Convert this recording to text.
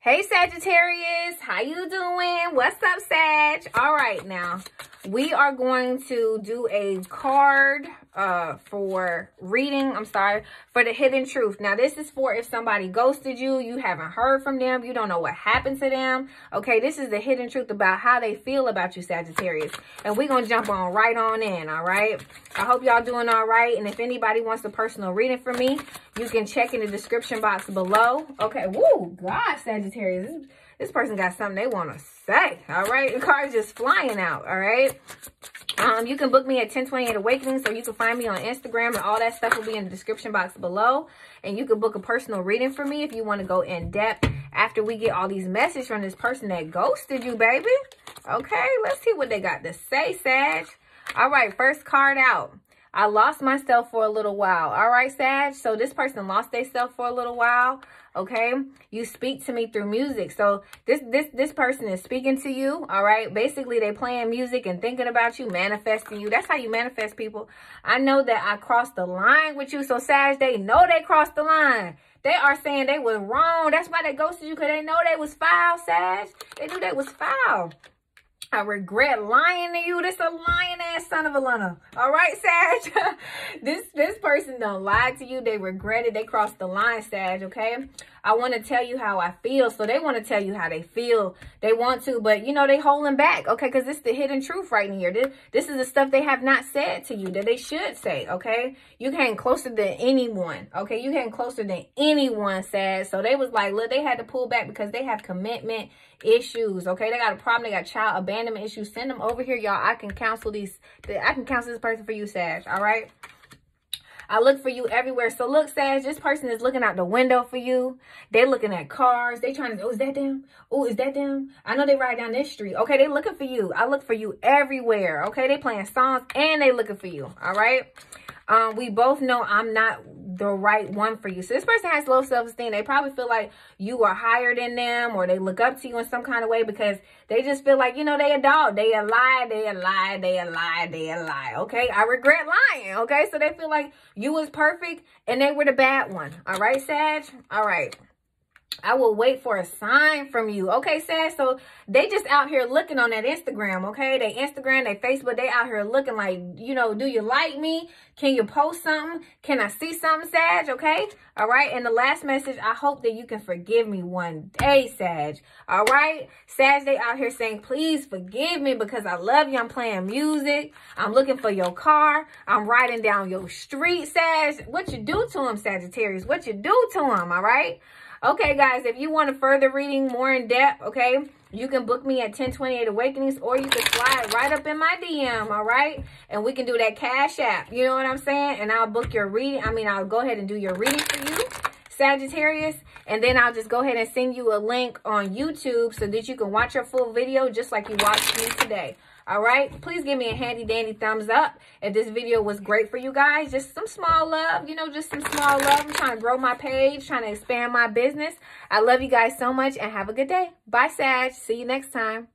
Hey Sagittarius, how you doing? What's up Sag? All right now, we are going to do a card uh for reading i'm sorry for the hidden truth. Now this is for if somebody ghosted you you haven't heard from them you don't know what happened to them. Okay this is the hidden truth about how they feel about you sagittarius. And we're gonna jump on right on in all right? I hope y'all doing all right. And if anybody wants a personal reading from me you can check in the description box below. Okay Woo, god sagittarius this, person got something they want to say all right the card's just flying out all right um, you can book me at 1028 Awakening, so you can find me on Instagram, and all that stuff will be in the description box below. And you can book a personal reading for me if you want to go in depth after we get all these messages from this person that ghosted you, baby. Okay, let's see what they got to say, Sag. All right, first card out. I lost myself for a little while. All right, Sag. So this person lost themselves for a little while. Okay. You speak to me through music. So this this this person is speaking to you. All right. Basically, they playing music and thinking about you, manifesting you. That's how you manifest people. I know that I crossed the line with you. So Sag, they know they crossed the line. They are saying they was wrong. That's why they ghosted you because they know they was foul, Sag. They knew they was foul. I regret lying to you. This a lying ass son of a lunner. All right, Sag. this this person don't lie to you. They regret it. They crossed the line, Sag. Okay. I want to tell you how I feel. So they want to tell you how they feel. They want to, but you know, they holding back. Okay. Because it's the hidden truth right in here. This, this is the stuff they have not said to you that they should say. Okay. You came closer than anyone. Okay. You came closer than anyone, Sag. So they was like, look, they had to pull back because they have commitment issues. Okay. They got a problem. They got child abandonment issues. Send them over here, y'all. I can counsel these. I can counsel this person for you, Sag. All right. I look for you everywhere. So look, Sag, this person is looking out the window for you. They're looking at cars. They trying to, oh, is that them? Oh, is that them? I know they ride down this street. Okay, they looking for you. I look for you everywhere. Okay, they playing songs and they looking for you. All right. Um, we both know I'm not the right one for you. So this person has low self-esteem. They probably feel like you are higher than them or they look up to you in some kind of way because they just feel like, you know, they a dog. They a lie, they a lie, they a lie, they a lie. Okay. I regret lying. Okay. So they feel like you was perfect and they were the bad one. All right, Sag? All right. I will wait for a sign from you. Okay, Sag? So they just out here looking on that Instagram, okay? They Instagram, they Facebook, they out here looking like, you know, do you like me? Can you post something? Can I see something, Sag? Okay? All right? And the last message, I hope that you can forgive me one day, Sag. All right? Sag, they out here saying, please forgive me because I love you. I'm playing music. I'm looking for your car. I'm riding down your street, Sag. What you do to him, Sagittarius? What you do to him, all right? Okay, guys, if you want a further reading more in depth, okay, you can book me at 1028 Awakenings or you can slide right up in my DM, all right? And we can do that cash app, you know what I'm saying? And I'll book your reading. I mean, I'll go ahead and do your reading for you, Sagittarius. And then I'll just go ahead and send you a link on YouTube so that you can watch your full video just like you watched me today. All right. Please give me a handy dandy thumbs up if this video was great for you guys. Just some small love, you know, just some small love. I'm trying to grow my page, trying to expand my business. I love you guys so much and have a good day. Bye, Sag. See you next time.